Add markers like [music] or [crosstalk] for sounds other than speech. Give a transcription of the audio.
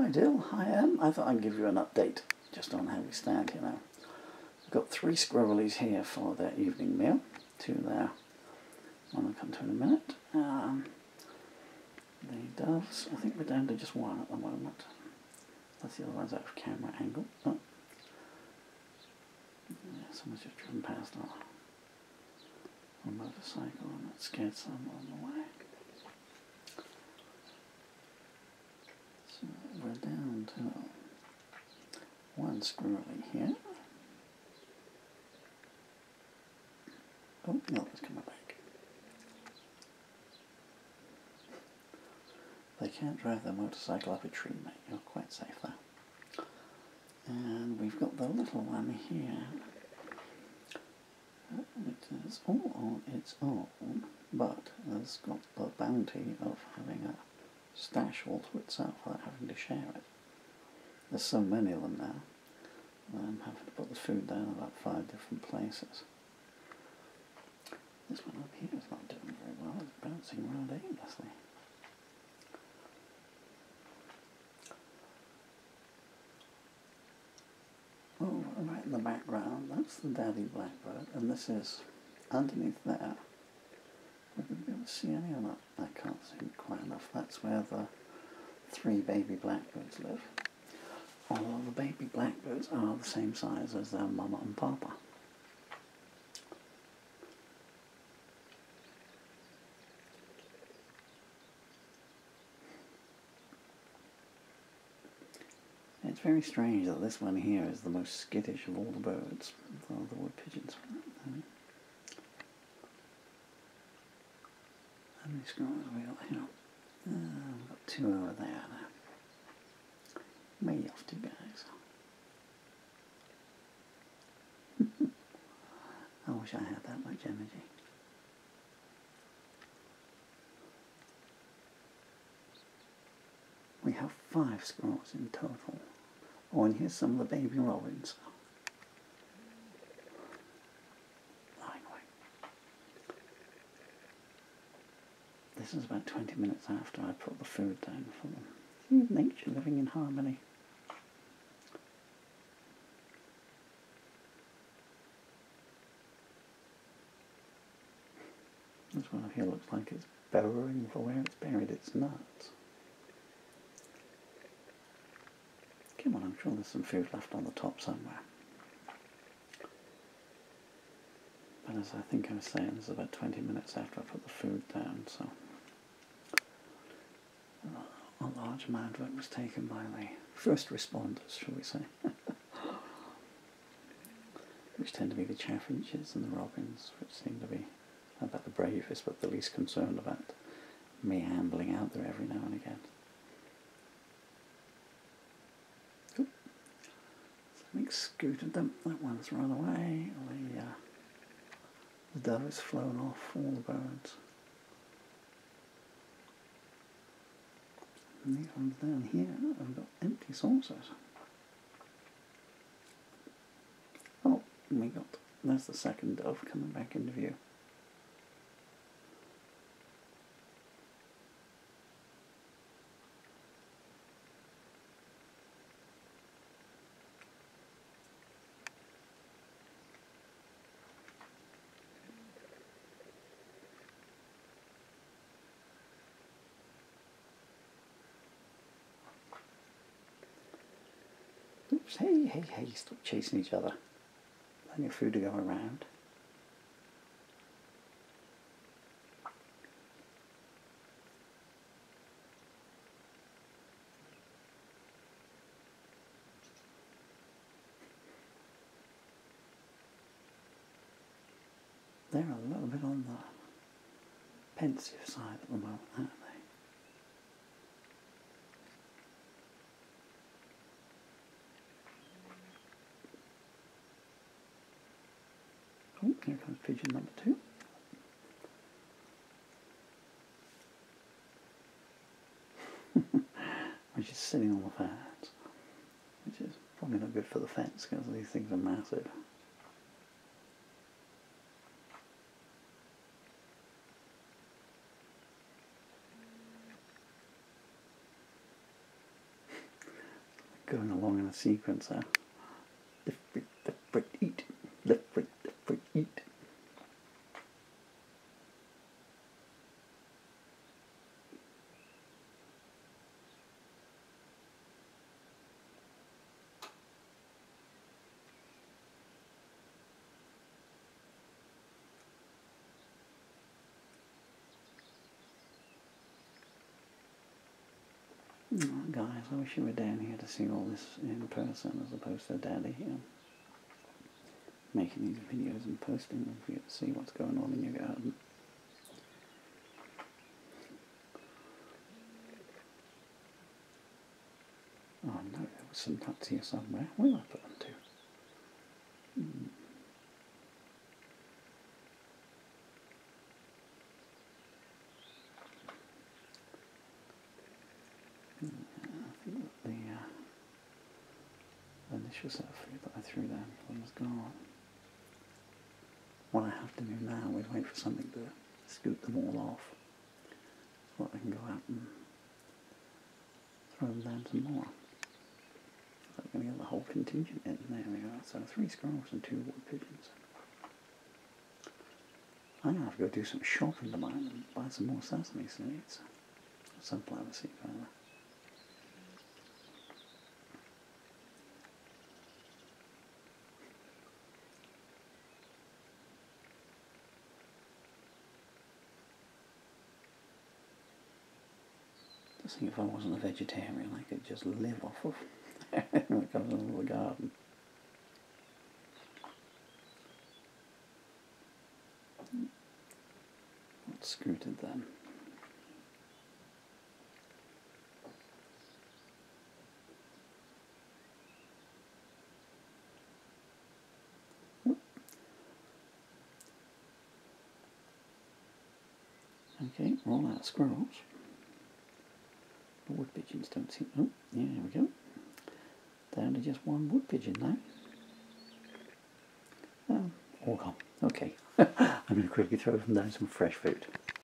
Hi Dill, hi Em. I thought I'd give you an update just on how we stand here now. We've got three squirrelies here for their evening meal. Two there. One will come to in a minute. Um, the doves, I think we're down to just one at the moment. That's the other one's out of camera angle. Oh. Yeah, someone's just driven past on a motorcycle and that scared someone on the way. So we're down to one squirrely here. Oh, no, it's coming back. They can't drive their motorcycle up a tree, mate. You're quite safe there. And we've got the little one here. It is all on its own, but has got the bounty of having a stash all to itself without having to share it. There's so many of them now. I'm having to put the food down about five different places. This one up here is not doing very well. It's bouncing around aimlessly. Oh, right in the background, that's the daddy blackbird, and this is underneath there. We're going to be able to see any or not? I can't see quite enough. That's where the three baby blackbirds live. All the baby blackbirds are the same size as their mama and papa. It's very strange that this one here is the most skittish of all the birds, all the wood pigeons. How many squirrels have we? Uh, we've got two over there Way off guys. [laughs] I wish I had that much energy. We have five squirrels in total. Oh, and here's some of the baby robins. Anyway. This is about 20 minutes after I put the food down for them. Nature living in harmony. This here looks like it's burrowing for where it's buried its nuts. Come on, I'm sure there's some food left on the top somewhere. But as I think I was saying, this is about 20 minutes after I put the food down, so a large amount of it was taken by the first responders, shall we say, [laughs] which tend to be the chaffinches and the robins, which seem to be about the bravest but the least concerned about me ambling out there every now and again. Something scooted them. That one's run away. The, uh, the dove has flown off, all the birds. And these ones down here have got empty saucers. Oh, we got, there's the second dove coming back into view. Oops, hey, hey, hey, stop chasing each other. Plenty of food to go around. They're a little bit on the pensive side at the moment, aren't they? Oh, pigeon number two. [laughs] which is sitting on the fence, which is probably not good for the fence because these things are massive. [laughs] going along in a sequence there. Left, right, left, eat. Left, right, left, right, eat. Oh, guys, I wish you were down here to see all this in person as opposed to daddy here. Making these videos and posting them for you to see what's going on in your garden. Oh no, there was some nuts here somewhere. Where did I put them to? Hmm. the uh, initial set of food that I threw one was gone. What I have to do now is wait for something to scoop them all off so I can go out and throw them down some more. So I'm going to get the whole contingent in. There we go. So three squirrels and two wood pigeons. I'm going to have to go do some shopping tonight and buy some more sesame seeds. Sunflower seeds, rather. If I wasn't a vegetarian, I could just live off of [laughs] what comes into the garden. Not scooted then. Okay, roll out squirrels. Wood pigeons don't seem. Oh, yeah, there we go. Down to just one wood pigeon now. Oh, all gone. Okay. [laughs] I'm going to quickly throw them down some fresh food.